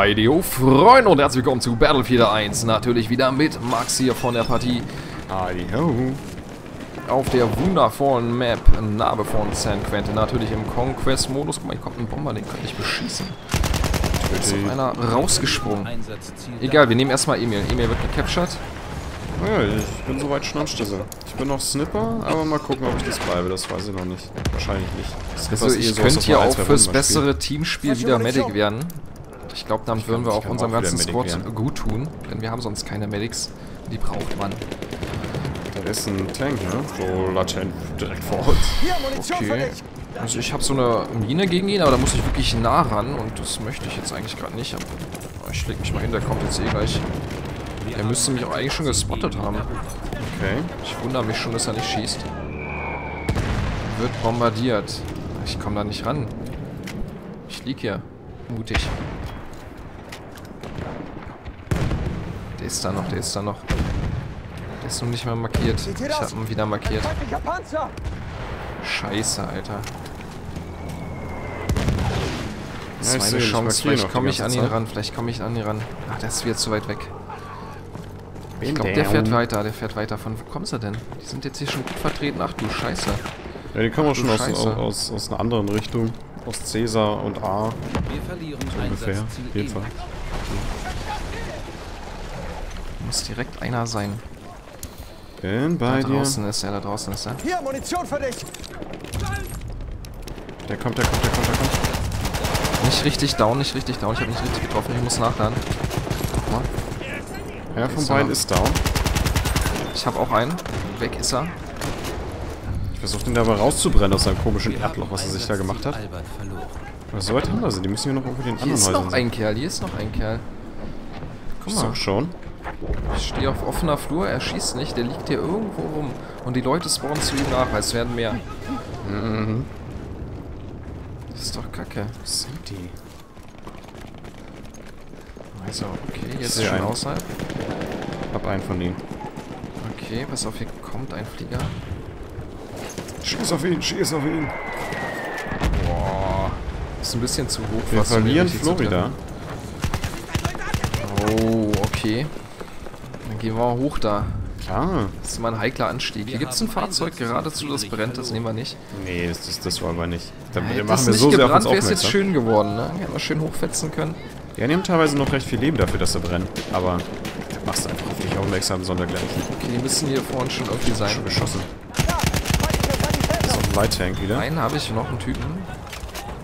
Ho, Freunde und herzlich willkommen zu Battlefield 1. Natürlich wieder mit Max hier von der Partie ho. auf der wundervollen Map Narbe von San Quentin. Natürlich im Conquest-Modus. Guck mal, hier kommt ein Bomber, den kann ich beschießen. Ist noch einer rausgesprungen. Egal, wir nehmen erstmal Emil. Emil wird gecaptured. Ja, ich bin soweit schon am Schlüssel. Ich bin noch Snipper, aber mal gucken, ob ich das bleibe. Das weiß ich noch nicht. Wahrscheinlich nicht. Snipper Also ist eh ich sowas, könnte hier auch fürs bessere Teamspiel wieder Medic werden. Ich glaube, damit würden wir ich auch unserem auch ganzen Squad werden. gut tun. Denn wir haben sonst keine Medics. Die braucht man. Da ist ein Tank, ne? So latent direkt vor uns. Okay. Also ich habe so eine Mine gegen ihn, aber da muss ich wirklich nah ran und das möchte ich jetzt eigentlich gerade nicht. Aber ich leg mich mal hin, der kommt jetzt eh gleich. Der müsste mich auch eigentlich schon gespottet haben. Okay. Ich wundere mich schon, dass er nicht schießt. Wird bombardiert. Ich komme da nicht ran. Ich lieg hier. Mutig. Ist da noch, der ist da noch. Der ist noch nicht mal markiert. Ich hab ihn wieder markiert. Scheiße, Alter. Das ist ich meine Chance. Vielleicht komme ich an ihn Zeit. ran. Vielleicht komme ich an ihn ran. Ach, der ist wieder zu weit weg. Ich glaube, der fährt weiter. Der fährt weiter. Von wo kommen sie denn? Die sind jetzt hier schon gut vertreten. Ach du Scheiße. Ja, die kommen auch Du schon aus, aus, aus einer anderen Richtung. Aus Cäsar und A Wir verlieren ungefähr. Einsatzziel E. Jedenfalls. Muss direkt einer sein. Bin Da bei dir. draußen ist er. Da draußen ist er. Hier, Munition für dich! Der kommt, der kommt, der kommt, der kommt. Nicht richtig down. Nicht richtig down. Ich habe nicht richtig getroffen. Ich muss nachladen. Guck mal. Ja, von Ist beiden ist down. Ich habe auch einen. Weg ist er. Ich versuche den dabei rauszubrennen aus seinem komischen Erdloch, was er sich da gemacht hat. Aber so weit haben wir sie. Die müssen wir noch irgendwo den Hier anderen ist Häusern noch sein. ein Kerl. Hier ist noch ein Kerl. Guck mal. schon. Ich stehe auf offener Flur, er schießt nicht, der liegt hier irgendwo rum. Und die Leute spawnen zu ihm nach, weil es werden mehr. Mhm. Das ist doch kacke. Was sind die? Also, okay, jetzt sehe schon einen. außerhalb. Hab einen von ihnen. Okay, pass auf, hier kommt ein Flieger. Schieß auf ihn, schieß auf ihn. Boah. Ist ein bisschen zu hoch. Wir verlieren Florida. Oh, okay. Dann gehen wir mal hoch da. Klar. Das ist mal ein heikler Anstieg. Hier gibt es ein Fahrzeug geradezu, das brennt, das nehmen wir nicht. Nee, das, das, das wollen wir nicht. Da Hätte machen wir nicht so sehr auf gebrannt, uns wäre jetzt schön geworden, ne? Hätten wir schön hochfetzen können. Ja, die haben teilweise noch recht viel Leben dafür, dass sie brennen. Aber machst du einfach auf dich aufmerksam, sondergleichen. Okay, die müssen hier vorne schon irgendwie sein. Schon geschossen. Ja! Das ist auch ein Light Tank wieder. Einen habe ich noch, einen Typen.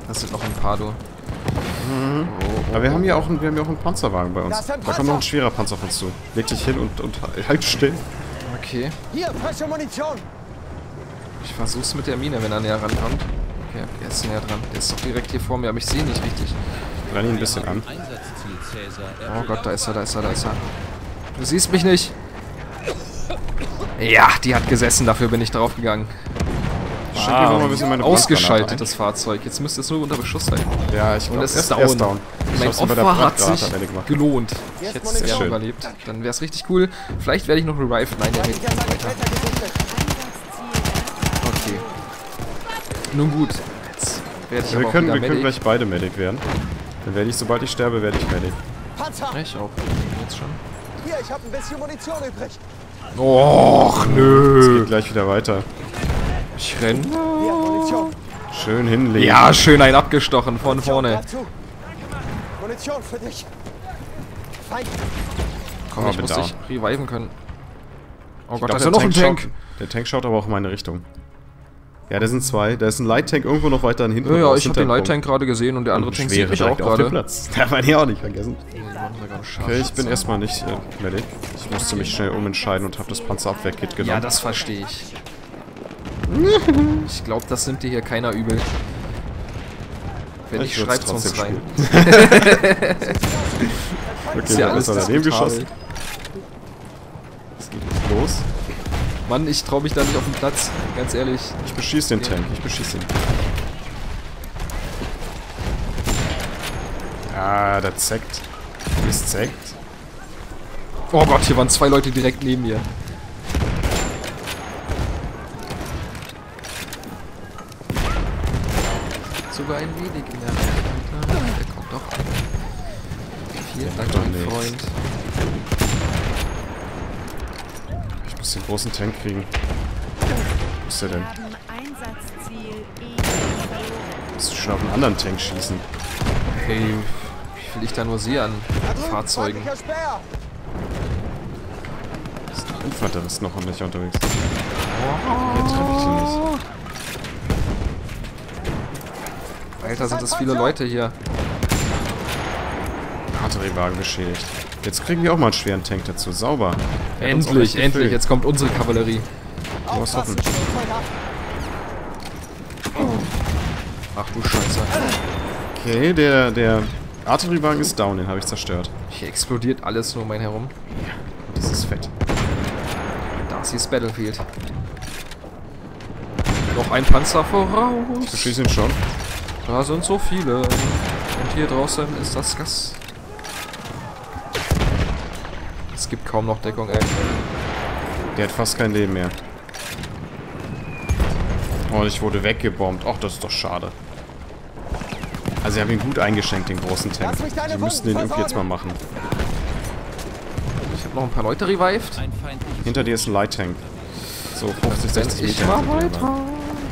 Das sind noch ein paar, du. Aber wir haben ja auch einen, wir haben ja auch einen Panzerwagen bei uns. Da kommt noch ein schwerer Panzer auf uns zu. Leg dich hin und, und halt still. Okay. Hier, frische Munition! Ich versuch's mit der Mine, wenn er näher rankommt. Okay, der ist näher dran. Der ist doch direkt hier vor mir, aber ich sehe ihn nicht richtig. Brenn ihn ein bisschen an. Oh. Gott, da ist er, da ist er, da ist er. Du siehst mich nicht. Ja, die hat gesessen, dafür bin ich draufgegangen. Schenk mir noch mal ein bisschen meine Ausgeschaltet, das Fahrzeug. Jetzt müsste es nur unter Beschuss sein. Ja, ich Und glaube, es ist er ist down. down. Ich Mein Opfer hat sich gelohnt. Hier Ich hätte es ja überlebt. Dann wäre es richtig cool. Vielleicht werde ich noch revived. Nein, der geht weiter. Okay. Nun gut. Jetzt werde ich Ja, wir können, wir können gleich beide Medic werden. Dann werde ich, sobald ich sterbe, werde ich Medic. Ich auch. Jetzt schon. Hier, ich habe ein bisschen Munition übrig. Och, Es nö. geht gleich wieder weiter. Ich renn. Schön hinlegen. Ja, schön ein abgestochen von vorne. Munition für dich. Feind. Komm, ich muss dich reviven können. Oh Ich Gott, da ist der ja noch ein Tank. Schaut, der Tank schaut aber auch in meine Richtung. Ja, da sind zwei. Da ist ein Light Tank irgendwo noch weiter hinten. Ja, ja, ich habe den Light. Tank gerade gesehen und der andere Und Tank sieht mich auch direkt auf dem gerade. Platz. Darf man hier auch nicht vergessen. Okay, Okay, ich bin erstmal nicht äh, Medic. Ich musste mich schnell umentscheiden und habe das Panzerabwehrkit genommen. Ja, das verstehe ich. Ich glaube, das nimmt dir hier keiner übel. Wenn Ich nicht, würd's schreibt uns rein. Okay, Ist ja alles daneben geschossen. Was geht jetzt los? Mann, ich trau mich da nicht auf den Platz. Ganz ehrlich. Ich beschieße den Tank, ich beschieße ihn. Ah, der zeckt. Ist zeckt. Oh Gott, hier waren zwei Leute direkt neben mir. Sogar ein wenig in der Reichweite. Der kommt doch an. Vielen Dank, mein nichts. Freund. Ich muss den großen Tank kriegen. Wo ist der denn? E. Musst du schon auf einen anderen Tank schießen? Hey, wie viel ich da nur sehe an Fahrzeugen. Speer. Ist der Infanterist noch nicht unterwegs? Hier treffe ich ihn nicht. Alter, sind das viele Leute hier. Artilleriewagen beschädigt. Jetzt kriegen wir auch mal einen schweren Tank dazu. Sauber. Der Endlich, endlich. Jetzt kommt unsere Kavallerie. was hoffen. Aufpassen, Stiefmänner. Ach du Scheiße. Okay, der, der Artilleriewagen ist down, den habe ich zerstört. Hier explodiert alles nur um einen herum. Das ist fett. Darcy's Battlefield. Noch ein Panzer voraus. Beschieße ihn schon. Da sind so viele. Und hier draußen ist das Gas. Es gibt kaum noch Deckung, ey. Der hat fast kein Leben mehr. Oh, und ich wurde weggebombt. Ach, das ist doch schade. Also, sie haben ihn gut eingeschenkt, den großen Tank. Sie müssten den irgendwie jetzt mal machen. Ich habe noch ein paar Leute revived. Hinter dir ist ein Light Tank. So 50, Wenn 60 ich Meter. mal hinter dir weiter.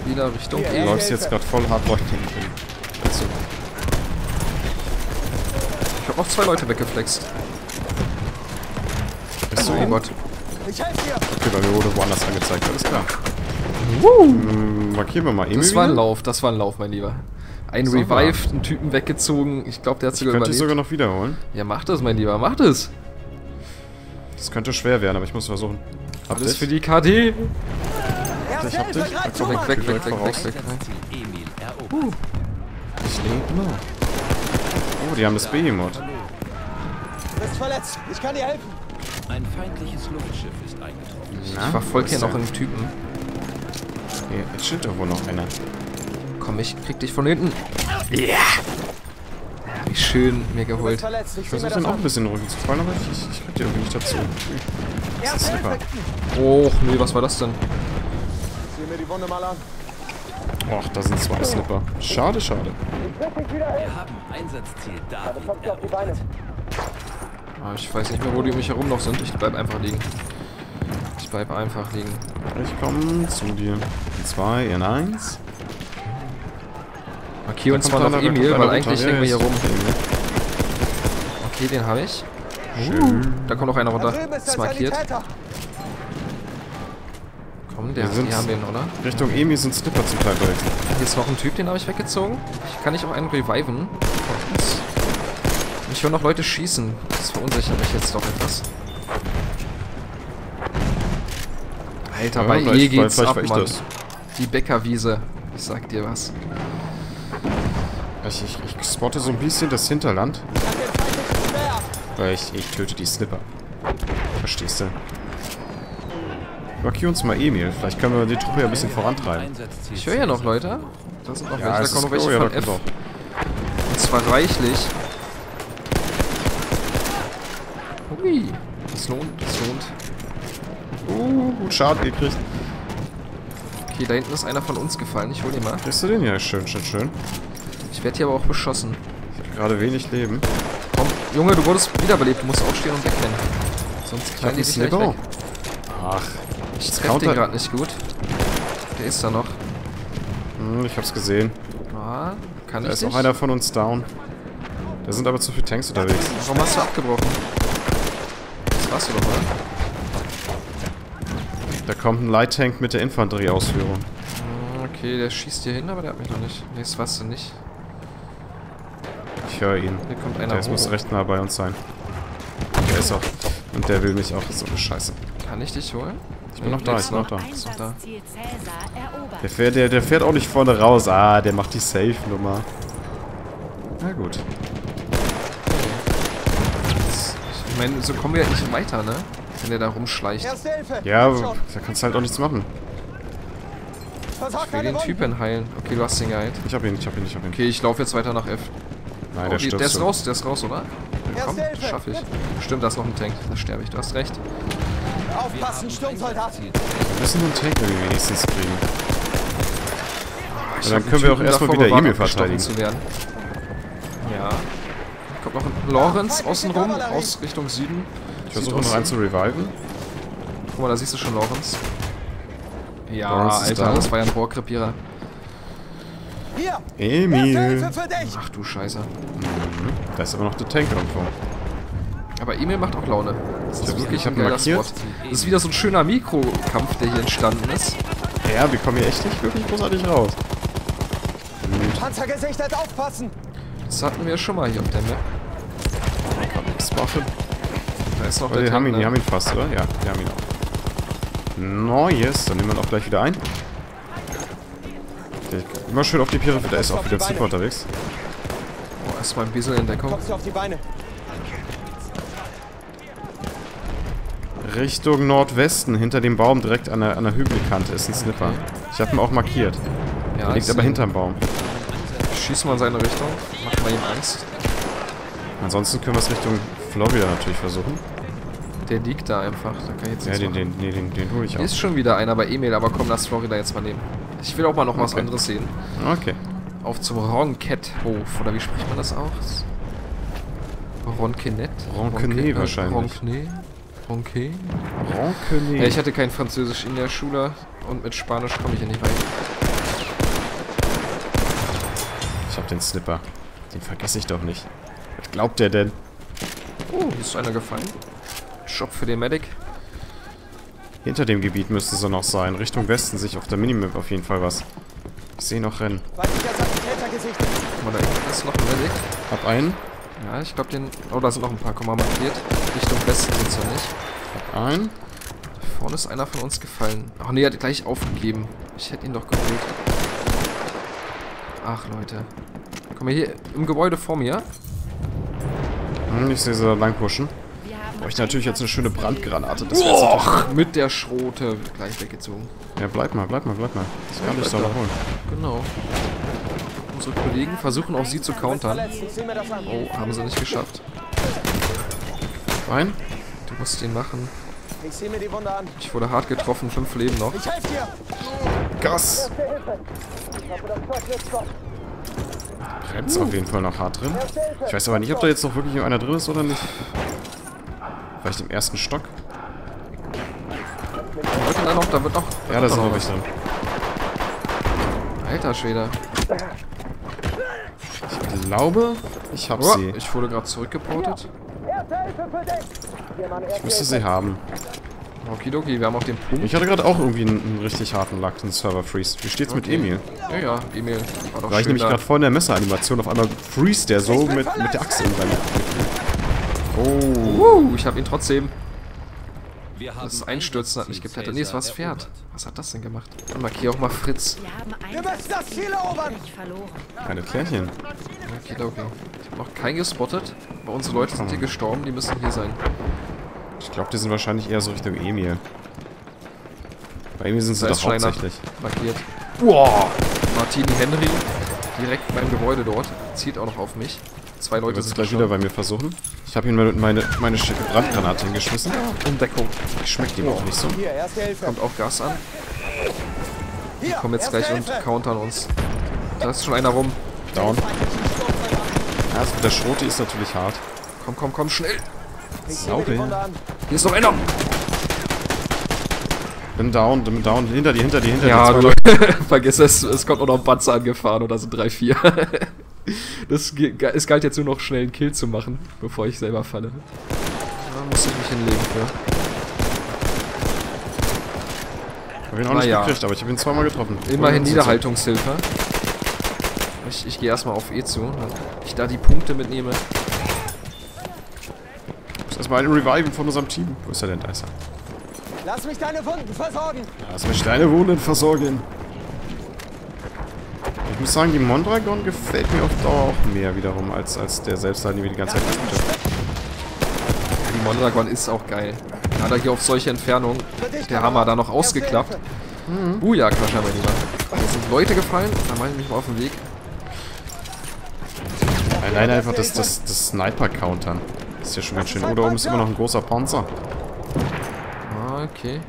Wieder Richtung Hier, Du E. läufst jetzt gerade voll hart Leute entgegen. Also, Ich habe noch zwei Leute weggeflext. bist du Oh? Gott. Ich helfe dir. Okay, bei mir wurde woanders angezeigt. Alles klar. Hm, markieren wir mal Emil Das war ein. Lauf, das war ein Lauf, mein Lieber. Ein So revived, einen Typen weggezogen. Ich glaube, der hat Ich sogar könnte überlebt. sogar noch wiederholen. ja, mach das, mein Lieber, mach das. Das könnte schwer werden, aber ich muss versuchen. Hab Alles dich? für die KD. Erste Ich hab dich. Komm, Weg, weg, weg, weg, weg, weg, weg. Emil erobert. Ich lebe genau. Oh, die haben das Behemoth. Du bist verletzt. Ich kann dir helfen. Ein feindliches Luftschiff ist eingetroffen. Na, Ich verfolge hier noch einen Typen. Hier, jetzt steht irgendwo noch einer. Komm, ich krieg dich von hinten. Ja! Wie schön mir geholt. Ich versuche das den auch ein bisschen Rücken zu fallen, aber ich, ich, ich krieg die irgendwie nicht dazu. Das ist super. Och, nee, was war das denn? Sieh mir die Wunde mal an. Och, da sind zwei Snipper. Schade, schade. Wir haben Einsatzziel David erobert. Ah, ich weiß nicht mehr, wo die um mich herum noch sind. Ich bleib einfach liegen. Ich bleib einfach liegen. Ich komme zu dir. In zwei, in eins. Da kommt mal noch Emil, weil eigentlich hängen wir hier rum. Okay, den habe ich. Schön. Da kommt noch einer runter. drüben ist markiert. Komm, der, die haben den, oder? Richtung Emil sind Snipper zum Teil belegt. Hier ist noch ein Typ, den habe ich weggezogen. Ich kann nicht auch einen reviven. Und Ich höre noch Leute schießen. Das verunsichert mich jetzt doch etwas. Alter, Ja, bei E geht's vielleicht ab, Mann. das. Die Bäckerwiese. Ich sag dir was. Ich, ich, ich spotte so ein bisschen das Hinterland. Ich, ich töte die Snipper. Verstehst du? Markier uns mal Emil. Vielleicht können wir die Truppe ja ein bisschen vorantreiben. Ich höre ja noch Leute. Da sind noch Ja, welche. Da kommen noch welche ja, von da F. Und zwar reichlich. Hui. Das lohnt, das lohnt. Uh, gut Schaden gekriegt. Okay, da hinten ist einer von uns gefallen. Ich hol ihn mal. Kriegst du den? Ja, schön, schön, schön. Ich werde hier aber auch beschossen. Ich hab gerade wenig Leben. Komm, Junge, du wurdest wiederbelebt. Du musst aufstehen und wegrennen. Sonst knallen die dich. Ach, Ich Das treff den gerade nicht gut. Der ist da noch. hm, ich hab's gesehen. Ah, kann Da ich ist nicht? auch einer von uns down. Da sind aber zu viele Tanks unterwegs. Warum hast du abgebrochen? Das warst du doch, oder? Da kommt ein Light Tank mit der Infanterieausführung. Hm, Okay, der schießt hier hin, aber der hat mich noch nicht. Nee, das warst du nicht. Ich höre ihn. Hier kommt einer Der ist- muss recht nah bei uns sein. Der ist auch. Und der will mich auch. So eine Scheiße. Kann ich dich holen? Ich bin noch da, ich bin noch da. Ist noch da. Der fährt, der, der fährt auch nicht vorne raus. Ah, der macht die Safe-Nummer. Na gut. Ich meine, so kommen wir ja nicht weiter, ne? Wenn der da rumschleicht. Ja, da kannst du halt auch nichts machen. Ich will den. Typen heilen. Okay, du hast den geheilt. Ich hab ihn, ich hab ihn, ich hab ihn. Okay, ich laufe jetzt weiter nach F. Nein, Oh, der die, der ist raus, der ist raus, oder? Komm, Hilfe. schaff ich. Stimmt, da ist noch ein Tank. Da sterbe ich, du hast recht. Aufpassen, Sturmsoldat. Wir müssen einen Tank irgendwie wenigstens kriegen. Und dann können wir auch erstmal wieder Emil verteidigen. Zu werden. Ja. Kommt noch ein Lorenz außen rum, aus Richtung Süden. Ich versuche noch einen zu reviven. Guck mal, da siehst du schon Lorenz. Ja, Lorenz Alter, da. das war ja ein Rohrkrepierer. Emil! Ach du Scheiße. Da ist aber noch der Tank irgendwo. Aber Emil macht auch Laune. Das ist hab- wirklich ich hab ein geiler markiert. Das ist wieder so ein schöner Mikrokampf, der hier entstanden ist. Ja, wir kommen hier echt nicht wirklich großartig raus. Panzer gesichtet, aufpassen. Das hatten wir schon mal hier auf der Map. Machen. Da ist noch Oh, der die haben ihn, die haben ihn fast, oder? Ja, die haben ihn auch. Neues, dann nehmen wir ihn auch gleich wieder ein. Immer schön auf die Pyramide, da ist auch wieder ein Zipper unterwegs. Oh, erstmal ein bisschen in Deckung. Kommst du auf die Beine. Richtung Nordwesten, hinter dem Baum, direkt an der, an der Hügelkante, ist ein Snipper. Ich habe ihn auch markiert. Ja, Er liegt aber hinterm Baum. Schieß mal in seine Richtung. Mach mal ihm Angst. Ansonsten können wir es Richtung Florida natürlich versuchen. Der liegt da einfach. Da kann ich jetzt Ja, den, den, nee, den, den hole ich auch. ist schon wieder einer bei Emil, aber komm, lass Florida jetzt mal nehmen. Ich will auch mal noch was Okay. anderes sehen. Okay. Auf zum Ronquette-Hof. Oder wie spricht man das aus? Ronquenet? Ronquenet wahrscheinlich. Ronquenet? Ronquet? Rancune. Ja, ich hatte kein Französisch in der Schule und mit Spanisch komme ich ja nicht weit. Ich hab den Snipper. Den vergesse ich doch nicht. Was glaubt der denn? Oh, hier ist einer gefallen. Job für den Medic. Hinter dem Gebiet müsste so noch sein. Richtung Westen sich auf der Minimap auf jeden Fall was. Ich sehe noch Rennen. Feindlicher Sanitäter gesichtet. Guck mal, da ist noch ein Medic. Hab einen. Ja, ich glaube den... Oh, da sind noch ein paar, komm mal markiert. Richtung Westen sind's ja nicht. Hab einen. Vorne ist einer von uns gefallen. Ach nee, er hat gleich aufgegeben. Ich hätte ihn doch geholt. Ach, Leute. Komm mal hier im Gebäude vor mir. Hm, ich sehe sie da lang pushen. Haben Bräuchte natürlich jetzt eine schöne Brandgranate. Das. Och, mit der Schrote gleich weggezogen. Ja, bleib mal, bleib mal, bleib mal. Das kann ich doch da. noch holen. Genau. Unsere Kollegen versuchen auch sie zu countern. Oh, haben sie nicht geschafft. Ein. Du musst ihn machen. Ich wurde hart getroffen, fünf Leben noch. Gas. Brennt's auf jeden Fall noch hart drin. Ich weiß aber nicht, ob da jetzt noch wirklich einer drin ist oder nicht. Vielleicht im ersten Stock. Leute, da noch, da wird noch. Ja, da wird sind welche drin. Alter Schwede. Ich glaube, ich hab Oh, sie. ich wurde gerade zurückgeportet. Ich müsste sie haben. Okidoki, wir haben auch den Punkt. Ich hatte gerade auch irgendwie einen, einen richtig harten Lack, einen Server-Freeze. Wie steht's mit Okay. Emil? Ja, ja, Emil. War doch War ich nämlich gerade vor in der Messeranimation, auf einmal freeze der so mit, mit der Axt in seinem Oh. Uh, ich habe ihn trotzdem. Wir haben Das Einstürzen hat mich geplättet. Nee, es war das Pferd. Was hat das denn gemacht? Dann markier auch mal Fritz. Wir müssen das Ziel erobern. Keine Klärchen. Okidoki. Ich habe noch keinen gespottet. Aber unsere Leute sind hier gestorben, die müssen hier sein. Ich glaube, die sind wahrscheinlich eher so Richtung Emil. Bei Emil sind sie Da doch ist schon einer. hauptsächlich. Markiert. Wow! Martini Henry. Direkt beim Gebäude dort. Zielt auch noch auf mich. Zwei Leute sind gleich wieder bei mir versuchen. Ich habe ihm meine, meine, meine schicke Brandgranate hingeschmissen. In Deckung. Die schmeckt ihm auch nicht so. Kommt auch Gas an. Hier, Kommen jetzt gleich und countern uns. Da ist schon einer rum. Down. Ja, also der Schroti ist natürlich hart. Komm, komm, komm, schnell. Sauber. Hier ist noch einer. Bin down, bin down. Hinter dir, hinter dir, hinter Ja, dir. du, Zwei vergiss es, es kommt auch noch ein Panzer angefahren oder sind drei, vier. Das, ge- ge- es galt jetzt nur noch schnell einen Kill zu machen, bevor ich selber falle. Da muss ich mich hinlegen für. Hab ihn auch nicht Naja. gekriegt, aber ich habe ihn zweimal getroffen. Immerhin Niederhaltungshilfe. Ich, ich gehe erstmal auf E zu, dass ich da die Punkte mitnehme. Muss erstmal einen reviven von unserem Team. Wo ist er denn? Da ist er. Lass mich deine Wunden versorgen. Lass mich deine Wunden versorgen. Ich muss sagen, die Mondragon gefällt mir auf Dauer auch mehr wiederum, als, als der selbst, den wir die ganze Zeit gespielt haben. Die Mondragon ist auch geil. Gerade hier auf solche Entfernung. Der Hammer da noch ausgeklappt. Bujagd wahrscheinlich lieber. Da sind Leute gefallen. Da mache ich mich mal auf den Weg. Allein einfach das, das, das Sniper-Countern. Ist ja schon ganz schön. Oh, da oben ist immer noch ein großer Panzer. Ah, okay.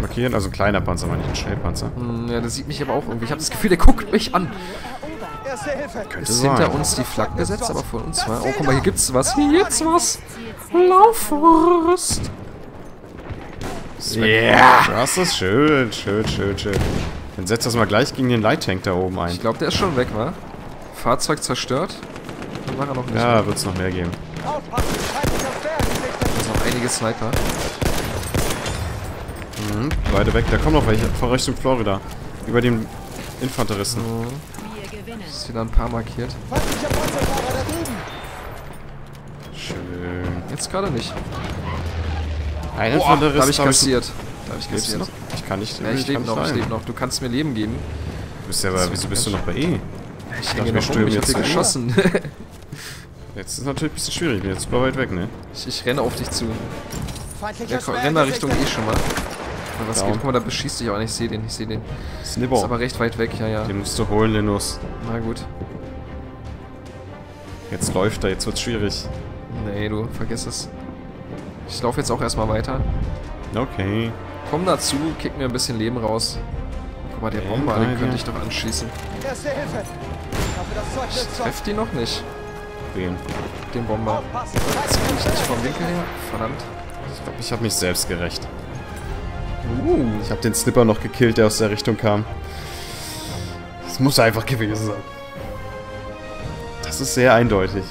Markieren, also ein kleiner Panzer, meine ich, ein Schnellpanzer. Hm, ja, das sieht mich aber auch irgendwie. Ich habe das Gefühl, der guckt mich an. Könnte Ist hinter sein. uns die Flaggen gesetzt, aber vor uns war. Oh, guck mal, hier gibt's was. Hier gibt's was. Laufrüst. Ja! Das ist schön, schön, schön, schön. Dann setz das mal gleich gegen den Light Tank da oben ein. Ich glaube, der ist schon weg, wa? Fahrzeug zerstört. Dann war er noch nicht. Ja, wird's noch mehr geben. Da sind noch einige Sniper. Mhm, beide weg. Da kommen noch welche von Richtung Florida. Über den Infanteristen. Gewinnen. Ist wieder ein paar markiert. Schön. Jetzt gerade nicht. Ein Infanterist habe ich hab kassiert. Da habe ich kassiert. noch? Ich kann nicht. Ja, ich kann lebe noch, ich lebe noch. Du kannst mir Leben geben. Du bist ja aber, wieso bist du noch bei E? Ich dachte, hänge wir noch rum, ich hab jetzt dir zu geschossen. Jetzt ist es natürlich ein bisschen schwierig. Jetzt super weit weg, ne? ich, ich renne auf dich zu. Ja, komm, renn da. Richtung E schon mal. Aber was Down. geht? Guck mal, da beschießt dich auch nicht. Ich sehe den, ich sehe den. Ist Snibber. aber recht weit weg, ja, ja. Den musst du holen, Linus. Na gut. Jetzt läuft er, jetzt wird's schwierig. Nee, du, vergiss es. Ich laufe jetzt auch erstmal weiter. Okay. Komm dazu, kick mir ein bisschen Leben raus. Guck mal, der Bomber, den könnte ich doch anschießen. Erste Hilfe. Ich treff die noch nicht, Wen? den Bomber. Ich feindlicher nicht vom. Winkel her. Verdammt. Ich glaube, ich habe mich selbst gerecht. Uh, Ich habe den Snipper noch gekillt, der aus der Richtung kam. Das muss einfach gewesen sein. Das ist sehr eindeutig.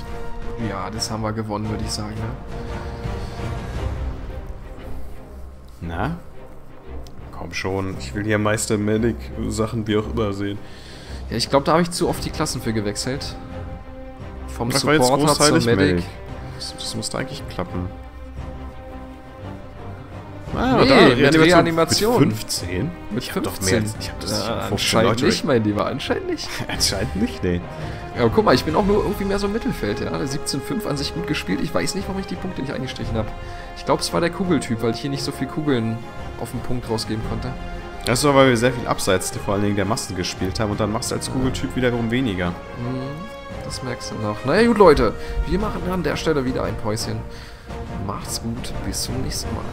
ja, das haben wir gewonnen, würde ich sagen. Ne? Na? Komm schon, ich will hier Meister Medic Sachen wie auch immer sehen. Ja, ich glaube, da habe ich zu oft die Klassen für gewechselt. Vom Das war jetzt Supporter großteilig Medic. Medic. Das, das müsste eigentlich klappen. Ah, Nee, mit Reanimation. Mit 15? Mit ich hab doch 15. mehr. Ich hab das Ja, 15 anscheinend Leute nicht, mein Lieber, anscheinend nicht. Anscheinend nicht, nee. Ja, aber guck mal, ich bin auch nur irgendwie mehr so im Mittelfeld, ja. 17,5 an sich gut gespielt. Ich weiß nicht, warum ich die Punkte nicht eingestrichen habe. Ich glaube, es war der Kugeltyp, weil ich hier nicht so viel Kugeln auf den Punkt rausgeben konnte. Das war, weil wir sehr viel abseits vor allen Dingen der Massen gespielt haben und dann machst du als Kugeltyp wiederum weniger. Hm, das merkst du noch. Naja, gut, Leute. Wir machen an der Stelle wieder ein Päuschen. Macht's gut. Bis zum nächsten Mal.